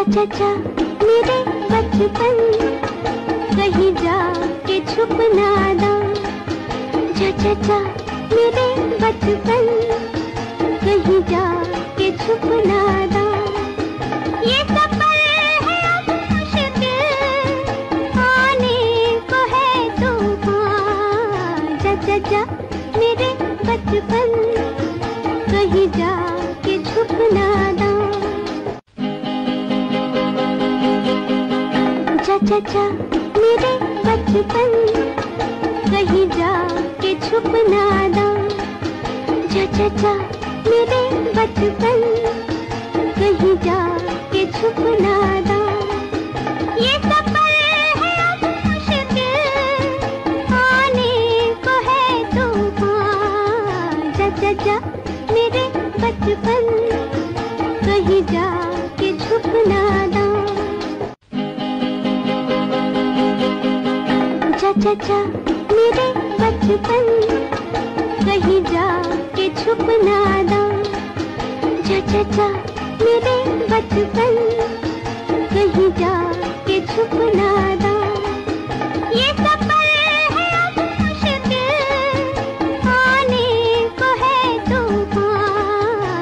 चाचा, मेरे बचपन। कहीं जा के छुप ना दा। जा चाचा मेरे बचपन। कहीं जा के छुप ना दा। ये मुश्किल। आने को है जा मेरे बचपन। कहीं जा के छुप चाचा, मेरे बचपन। कहीं जा के छुप ना दा। चाचा, मेरे बचपन। कहीं जा के छुप ना दा। ये जा चाचा, मेरे बचपन। कहीं जा के छुप ना दा। चाचा मेरे बचपन। कहीं जा के छुप ना चचा मेरे बचपन।